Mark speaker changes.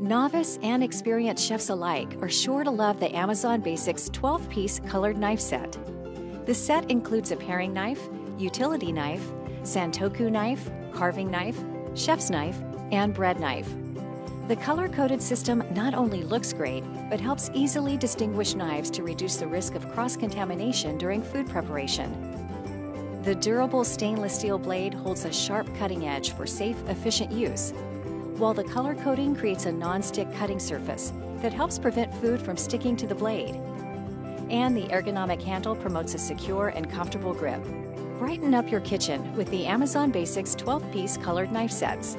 Speaker 1: Novice and experienced chefs alike are sure to love the Amazon Basics 12 piece colored knife set. The set includes a paring knife, utility knife, santoku knife, carving knife, chef's knife, and bread knife. The color coded system not only looks great, but helps easily distinguish knives to reduce the risk of cross contamination during food preparation. The durable stainless steel blade holds a sharp cutting edge for safe, efficient use, while the color coating creates a non-stick cutting surface that helps prevent food from sticking to the blade. And the ergonomic handle promotes a secure and comfortable grip. Brighten up your kitchen with the Amazon Basics 12 piece colored knife sets.